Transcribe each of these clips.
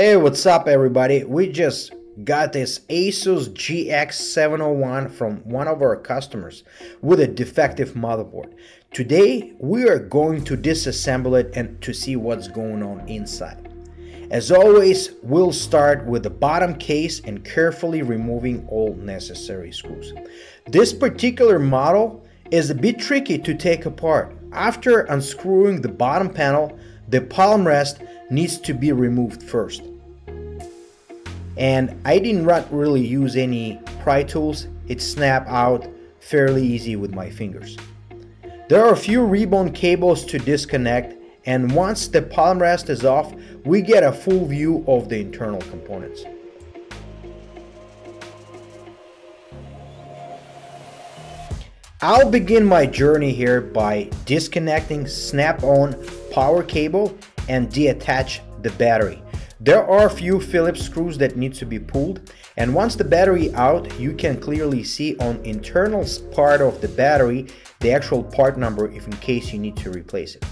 Hey, what's up everybody? We just got this Asus GX701 from one of our customers with a defective motherboard. Today, we are going to disassemble it and to see what's going on inside. As always, we'll start with the bottom case and carefully removing all necessary screws. This particular model is a bit tricky to take apart. After unscrewing the bottom panel, the palm rest needs to be removed first. And I didn't really use any pry tools, it snapped out fairly easy with my fingers. There are a few ribbon cables to disconnect and once the palm rest is off, we get a full view of the internal components. I'll begin my journey here by disconnecting snap-on power cable and deattach the battery. There are a few Phillips screws that need to be pulled and once the battery out you can clearly see on internal part of the battery the actual part number if in case you need to replace it.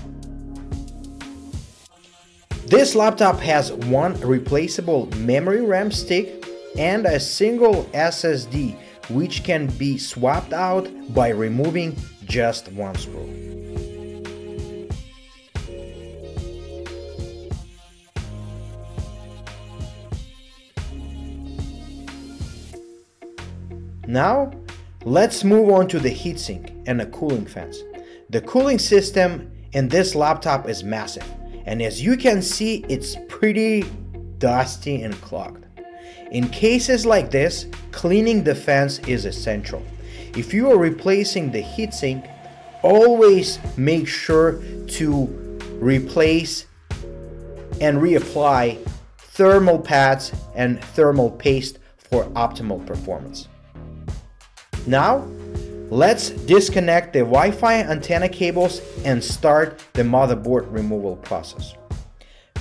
This laptop has one replaceable memory RAM stick and a single SSD which can be swapped out by removing just one screw. Now, let's move on to the heatsink and the cooling fans. The cooling system in this laptop is massive, and as you can see, it's pretty dusty and clogged. In cases like this, cleaning the fans is essential. If you are replacing the heatsink, always make sure to replace and reapply thermal pads and thermal paste for optimal performance. Now, let's disconnect the Wi-Fi antenna cables and start the motherboard removal process.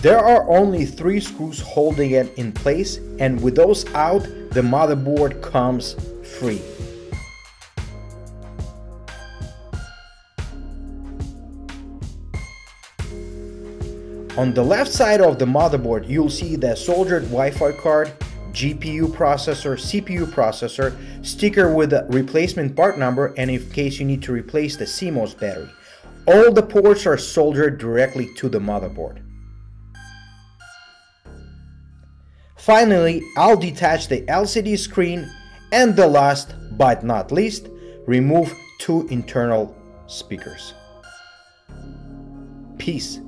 There are only three screws holding it in place and with those out, the motherboard comes free. On the left side of the motherboard, you'll see the soldered Wi-Fi card, GPU processor, CPU processor, sticker with the replacement part number, and in case you need to replace the CMOS battery. All the ports are soldered directly to the motherboard. Finally, I'll detach the LCD screen and the last but not least, remove two internal speakers. Peace.